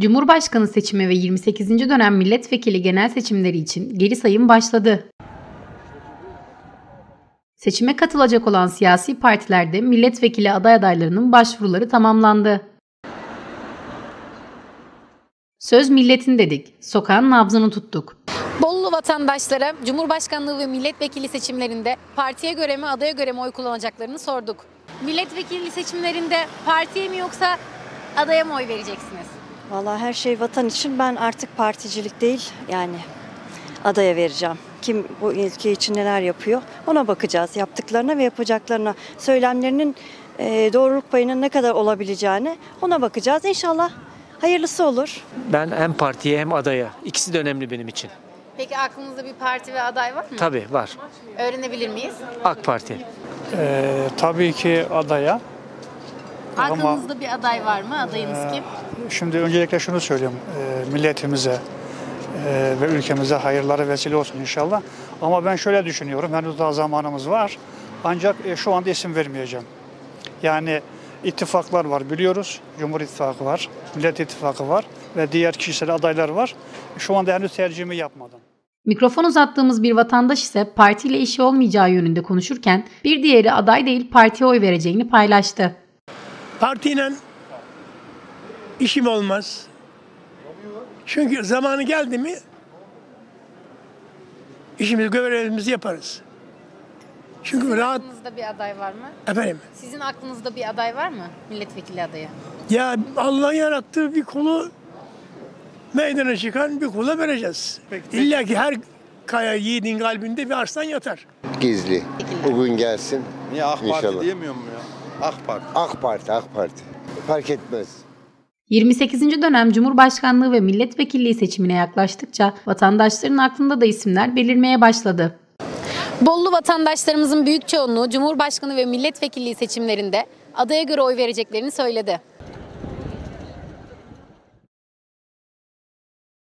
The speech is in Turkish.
Cumhurbaşkanı seçimi ve 28. dönem milletvekili genel seçimleri için geri sayım başladı. Seçime katılacak olan siyasi partilerde milletvekili aday adaylarının başvuruları tamamlandı. Söz milletin dedik, sokağın nabzını tuttuk. Bolulu vatandaşlara Cumhurbaşkanlığı ve milletvekili seçimlerinde partiye göre mi adaya göre mi oy kullanacaklarını sorduk. Milletvekili seçimlerinde partiye mi yoksa adaya mı oy vereceksiniz? Vallahi her şey vatan için ben artık particilik değil yani adaya vereceğim. Kim bu ülke için neler yapıyor ona bakacağız. Yaptıklarına ve yapacaklarına, söylemlerinin e, doğruluk payının ne kadar olabileceğine ona bakacağız. İnşallah hayırlısı olur. Ben hem partiye hem adaya. İkisi de önemli benim için. Peki aklınızda bir parti ve aday var mı? Tabii var. Öğrenebilir miyiz? AK Parti. Ee, tabii ki adaya. Ama- Aklınızda bir aday var mı? Adayınız kim? Şimdi öncelikle şunu söyleyeyim. Ee, milletimize e, ve ülkemize hayırlara vesile olsun inşallah. Ama ben şöyle düşünüyorum. Henüz daha zamanımız var. Ancak e, şu anda isim vermeyeceğim. Yani ittifaklar var biliyoruz. Cumhur İttifakı var, Millet İttifakı var ve diğer kişisel adaylar var. Şu anda henüz tercihimi yapmadım. Mikrofon uzattığımız bir vatandaş ise partiyle işi olmayacağı yönünde konuşurken bir diğeri aday değil partiye oy vereceğini paylaştı. Partiyle işim olmaz. Çünkü zamanı geldi mi işimizi, görevimizi yaparız. Çünkü rahat Aklınızda bir aday var mı? efendim. Sizin aklınızda bir aday var mı? Milletvekili adayı. Ya Allah yarattığı bir kulu meydana çıkan bir kula vereceğiz. İlla ki her kaya yiğidin kalbinde bir arslan yatar. Gizli. Bugün gelsin. Niye AK Parti İnşallah. diyemiyor mu ya? AK Parti. AK Parti, AK Parti. Fark etmez. 28. dönem Cumhurbaşkanlığı ve milletvekilliği seçimine yaklaştıkça vatandaşların aklında da isimler belirmeye başladı. Bollu vatandaşlarımızın büyük çoğunluğu Cumhurbaşkanı ve milletvekilliği seçimlerinde adaya göre oy vereceklerini söyledi.